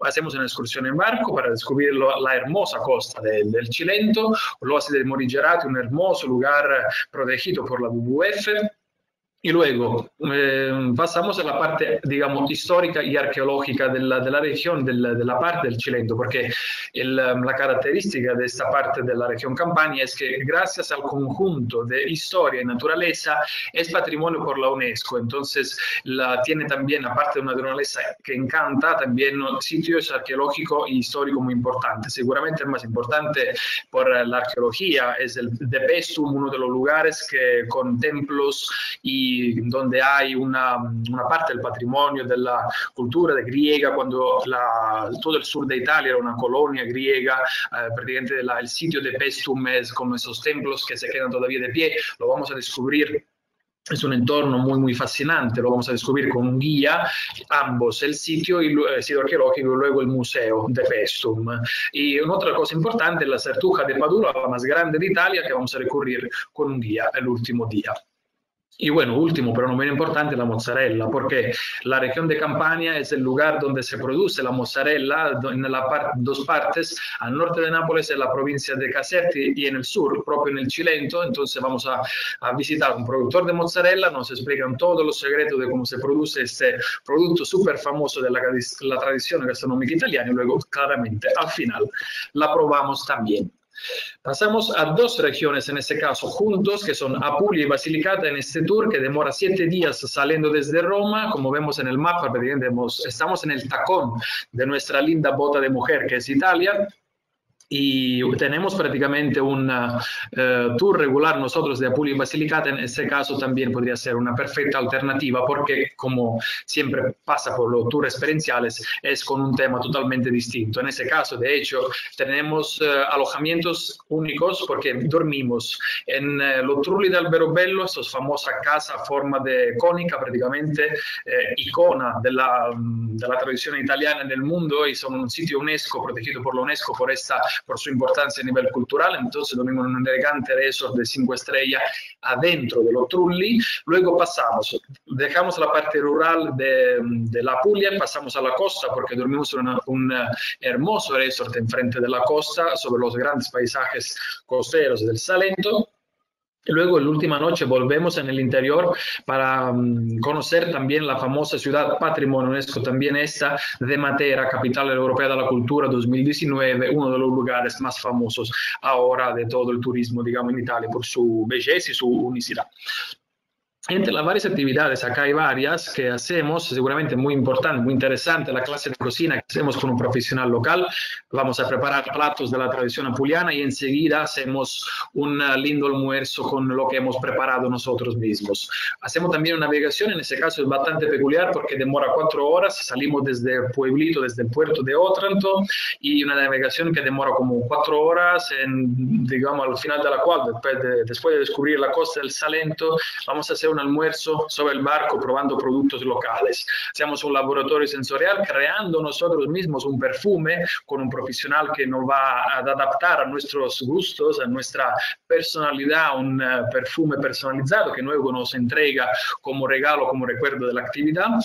Hacemos una excursión en barco para descubrir lo, la hermosa costa de, del Cilento, l'Oasi del Morigerati, un hermoso lugar protegido por la WWF y luego eh, pasamos a la parte, digamos, histórica y arqueológica de la, de la región, de la, de la, parte del Chilento, porque el, la característica de esta parte de la región Campania es que gracias al conjunto de historia y naturaleza es patrimonio por la UNESCO, entonces la, tiene también, aparte de una naturaleza que encanta, también sitios arqueológicos y históricos muy importantes. Seguramente el más importante por la arqueología es el de Pestum, uno de los lugares que con templos y donde hay una, una, parte del patrimonio de la cultura griega, cuando la, todo el sur de Italia era una colonia griega, eh, prácticamente la, el sitio de Pestum es con esos templos que se quedan todavía de pie, lo vamos a descubrir es un entorno muy, muy fascinante, lo vamos a descubrir con un guía, ambos, el sitio, el, el sitio arqueológico y luego el museo de Pestum. Y una otra cosa importante es la Certuja de Padula, la más grande de Italia, que vamos a recurrir con un guía el último día. Y bueno, último, pero no menos importante, la mozzarella, porque la región de Campania es el lugar donde se produce la mozzarella en las par dos partes. Al norte de Nápoles es la provincia de Caserti y en el sur, propio en el Chilento. Entonces vamos a, a visitar un productor de mozzarella, nos explican todos los secretos de cómo se produce este producto súper famoso de la, la tradición gastronómica italiana y luego claramente al final la probamos también. Pasamos a dos regiones en este caso juntos, que son Apulia y Basilicata en este tour que demora siete días saliendo desde Roma. Como vemos en el mapa, estamos en el tacón de nuestra linda bota de mujer que es Italia y tenemos prácticamente un uh, tour regular nosotros de Apulia y Basilicata, en este caso también podría ser una perfecta alternativa porque como siempre pasa por los tours experienciales es con un tema totalmente distinto. En ese caso, de hecho, tenemos uh, alojamientos únicos porque dormimos en uh, los Trulli del Verobello, esa famosa casa forma de cónica, prácticamente icona de la, de la tradición italiana en el mundo y son un sitio UNESCO protegido por la UNESCO por esta por su importancia a nivel cultural, entonces en un elegante resort de cinco estrellas adentro de los Trulli, luego pasamos, dejamos la parte rural de, de la Puglia, pasamos a la costa porque dormimos en un hermoso resort enfrente de la costa sobre los grandes paisajes costeros del Salento, Luego, la última noche, volvemos en el interior para um, conocer también la famosa ciudad patrimonio UNESCO, también esta de Matera, capital europea de la cultura 2019, uno de los lugares más famosos ahora de todo el turismo, digamos, en Italia por su belleza y su unicidad. Entre las varias actividades, acá hay varias que hacemos, seguramente muy importante, muy interesante, la clase de cocina que hacemos con un profesional local. Vamos a preparar platos de la tradición apuliana y enseguida hacemos un lindo almuerzo con lo que hemos preparado nosotros mismos. Hacemos también una navegación, en ese caso es bastante peculiar porque demora cuatro horas, salimos desde el pueblito, desde el puerto de Otranto y una navegación que demora como cuatro horas, en, digamos al final de la cual, después de, después de descubrir la costa del Salento, vamos a hacer una almuerzo sobre el barco probando productos locales. Hacemos un laboratorio sensorial creando nosotros mismos un perfume con un profesional que nos va a adaptar a nuestros gustos, a nuestra personalidad, un uh, perfume personalizado que luego nos entrega como regalo, como recuerdo de la actividad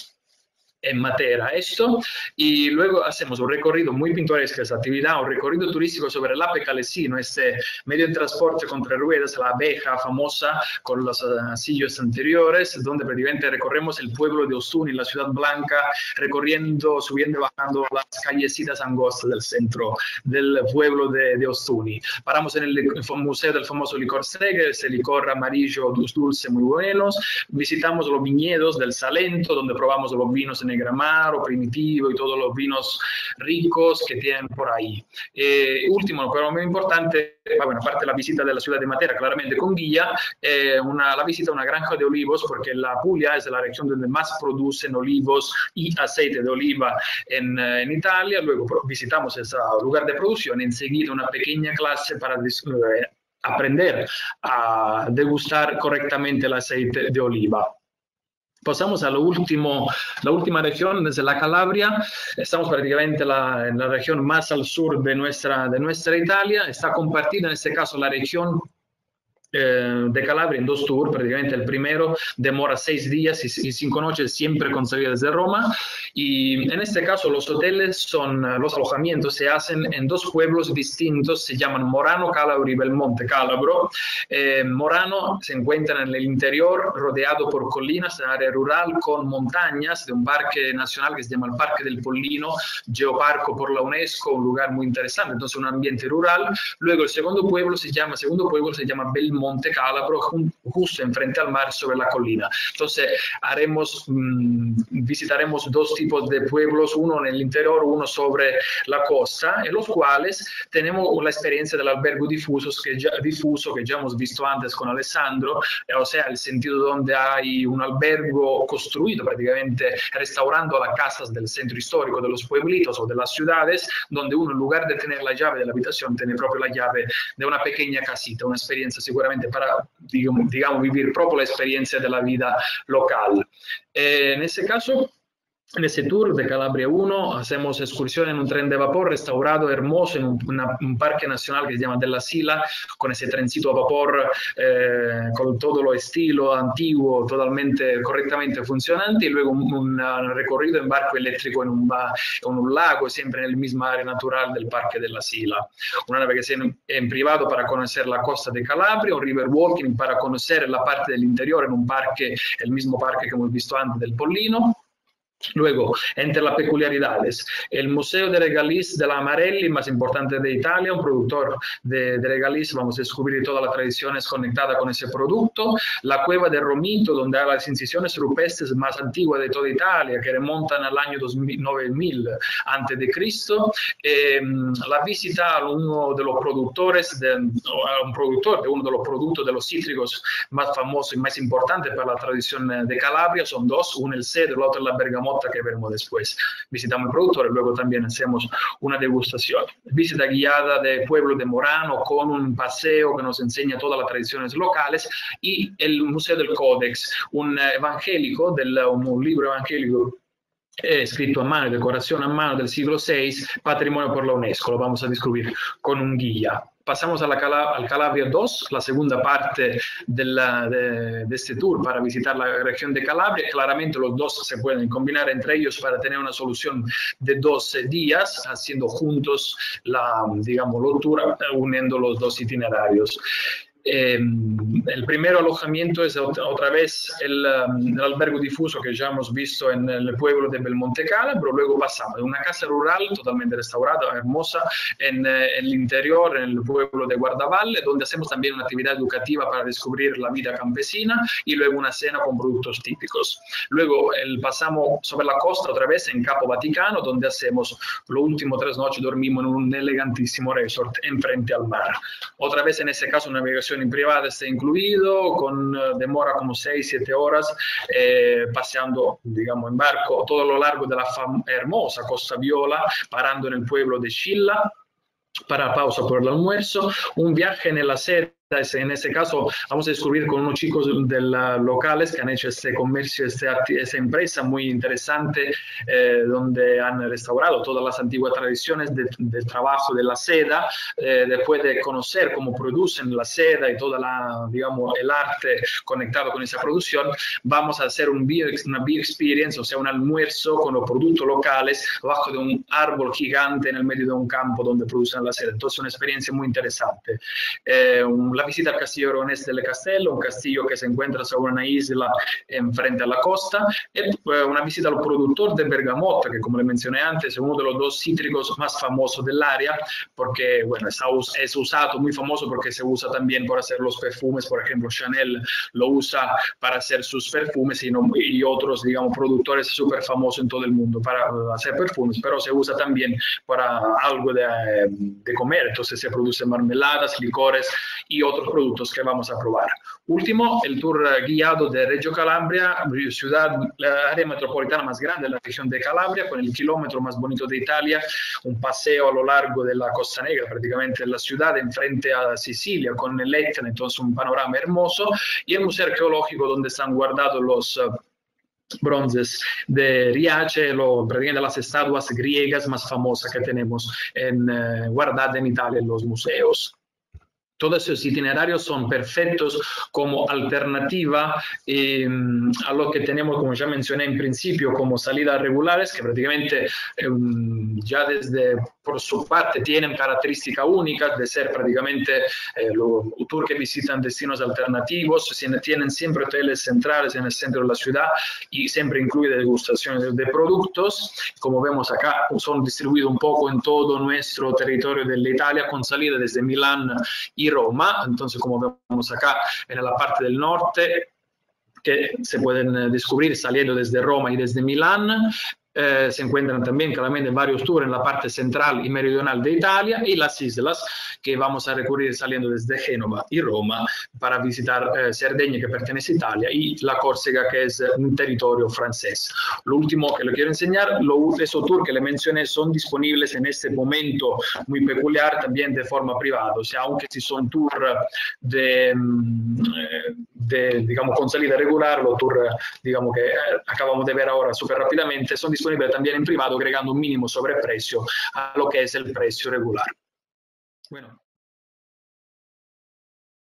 en Matera esto y luego hacemos un recorrido muy pintoresco esa actividad, un recorrido turístico sobre el Ape Calesino, este medio de transporte con ruedas, la abeja famosa con los sillos anteriores, donde prácticamente recorremos el pueblo de Ostuni, la ciudad blanca, recorriendo, subiendo y bajando las callecitas angostas del centro del pueblo de, de Ostuni. Paramos en el, el, museo del famoso licor Strega, ese licor amarillo dulce muy buenos, visitamos los viñedos del Salento, donde probamos los vinos en Negramaro, Primitivo y todos los vinos ricos que tienen por ahí. Eh, último, pero muy importante, bueno, aparte la visita de la ciudad de Matera, claramente con guía, eh, una, la visita a una granja de olivos, porque la Puglia es la región donde más producen olivos y aceite de oliva en, eh, en Italia. Luego visitamos ese lugar de producción, enseguida una pequeña clase para aprender a degustar correctamente el aceite de oliva. Pasamos a lo último, la última región, desde la Calabria. Estamos prácticamente la, en la región más al sur de nuestra, de nuestra Italia. Está compartida en este caso la región eh, de Calabria en dos tours, prácticamente el primero demora seis días y, cinco noches siempre con salida desde Roma y en este caso los hoteles son, eh, los alojamientos se hacen en dos pueblos distintos, se llaman Morano Calabro y Belmonte Calabro. Eh, Morano se encuentra en el interior rodeado por colinas, en área rural con montañas de un parque nacional que se llama el Parque del Pollino, geoparco por la UNESCO, un lugar muy interesante, entonces un ambiente rural. Luego el segundo pueblo se llama, segundo pueblo se llama Belmonte Monte Calabro, justo enfrente al mar sobre la colina. Entonces, haremos, mm, visitaremos dos tipos de pueblos, uno en el interior, uno sobre la costa, en los cuales tenemos la experiencia del albergo difuso que ya, difuso que ya hemos visto antes con Alessandro, eh, o sea, el sentido donde hay un albergo construido prácticamente restaurando las casas del centro histórico de los pueblitos o de las ciudades, donde uno en lugar de tener la llave de la habitación tiene proprio la llave de una pequeña casita, una experiencia seguramente para, digamos, digamos, vivir proprio la experiencia de la vida local. Eh, en ese caso, en ese tour de Calabria 1 hacemos excursión en un tren de vapor restaurado, hermoso, en un, parque nacional que se llama Della Sila, con ese trencito a vapor, eh, con todo lo estilo antiguo, totalmente correctamente funcionante, y luego un, recorrido en barco eléctrico en un, en un, lago, siempre en el mismo área natural del parque Della Sila. Una nave que se en, en privado para conocer la costa de Calabria, un river walking para conocer la parte del interior en un parque, el mismo parque que hemos visto antes del Pollino Luego, entre las peculiaridades, el Museo de Regaliz de la Amarelli, más importante de Italia, un productor de, de Regaliz, vamos a descubrir todas las tradiciones conectadas con ese producto, la cueva de Romito, donde hay las incisiones rupestres más antiguas de toda Italia, que remontan al año 9000 antes de Cristo, eh, la visita a uno de los productores, de, a un productor de uno de los productos de los cítricos más famosos y más importantes para la tradición de Calabria, son dos, uno el cedro, el otro la bergamota, que veremos después. Visitamos el productor luego también hacemos una degustación. Visita guiada del pueblo de Morano con un paseo que nos enseña todas las tradiciones locales y el Museo del Codex, un evangélico, del, un libro evangélico escrito a mano, decoración a mano del siglo VI, patrimonio por la UNESCO, lo vamos a descubrir con un guía pasamos al Calabria 2, la segunda parte de, este tour para visitar la región de Calabria. Claramente los dos se pueden combinar entre ellos para tener una solución de 12 días, haciendo juntos la, digamos, la tour, uniendo los dos itinerarios. Eh, el primer alojamiento es otra vez el, um, el, albergo difuso que ya hemos visto en el pueblo de Belmonte Calabro, luego pasamos de una casa rural totalmente restaurada, hermosa, en, eh, el interior, en el pueblo de Guardavalle, donde hacemos también una actividad educativa para descubrir la vida campesina y luego una cena con productos típicos. Luego el, pasamos sobre la costa otra vez en Capo Vaticano, donde hacemos los últimos tres noches, dormimos en un elegantísimo resort enfrente al mar. Otra vez en ese caso navegación en privada está incluido, con eh, demora como 6-7 horas, eh, paseando, digamos, en barco todo lo largo de la hermosa Costa Viola, parando en el pueblo de Scilla para pausa por el almuerzo, un viaje en la sede en ese caso vamos a descubrir con unos chicos de la, locales que han hecho este comercio, este, esta empresa muy interesante eh, donde han restaurado todas las antiguas tradiciones de, del trabajo de la seda, eh, después de conocer cómo producen la seda y toda la, digamos, el arte conectado con esa producción, vamos a hacer un una bio experience, o sea, un almuerzo con los productos locales bajo de un árbol gigante en el medio de un campo donde producen la seda. Entonces, una experiencia muy interesante. Eh, un la visita al Castillo Aragonés del Castello, un castillo que se encuentra sobre una isla enfrente a la costa, y eh, una visita al productor de bergamota, que como le mencioné antes es uno de los dos cítricos más famosos del área, porque bueno, es usado, muy famoso porque se usa también para hacer los perfumes, por ejemplo, Chanel lo usa para hacer sus perfumes y, y otros, digamos, productores súper famosos en todo el mundo para hacer perfumes, pero se usa también para algo de, de comer, entonces se producen mermeladas, licores y otros productos que vamos a probar. Último, el tour guiado de Reggio Calabria, ciudad, la área metropolitana más grande de la región de Calabria, con el kilómetro más bonito de Italia, un paseo a lo largo de la Costa Negra, prácticamente la ciudad enfrente a Sicilia, con el Etna, entonces un panorama hermoso, y el museo arqueológico donde están guardados los bronces de Riace, lo, prácticamente las estatuas griegas más famosas que tenemos en, eh, guardadas en Italia en los museos. Todos esos itinerarios son perfectos como alternativa eh, a lo que tenemos, como ya mencioné en principio, como salidas regulares, que prácticamente eh, ya desde por su parte tienen características únicas de ser prácticamente eh, los tours que visitan destinos alternativos, tienen siempre hoteles centrales en el centro de la ciudad y siempre incluye degustaciones de productos. Como vemos acá, son distribuidos un poco en todo nuestro territorio de Italia, con salida desde Milán y Roma, entonces como vemos acá en la parte del norte, que se pueden eh, descubrir saliendo desde Roma y desde Milán, eh, se encuentran también claramente varios tours en la parte central y meridional de Italia y las islas que vamos a recurrir saliendo desde Génova y Roma para visitar eh, Cerdeña que pertenece a Italia y la Córcega que es un territorio francés. Lo último que le quiero enseñar, los esos tours que le mencioné son disponibles en este momento muy peculiar también de forma privada, o sea, aunque si son tours de, mm, eh, de, digamos, con salida regular, los tours digamos, que acabamos de ver ahora súper rápidamente, son disponibles disponible también en privado agregando un mínimo sobreprecio a lo que es el precio regular. Bueno,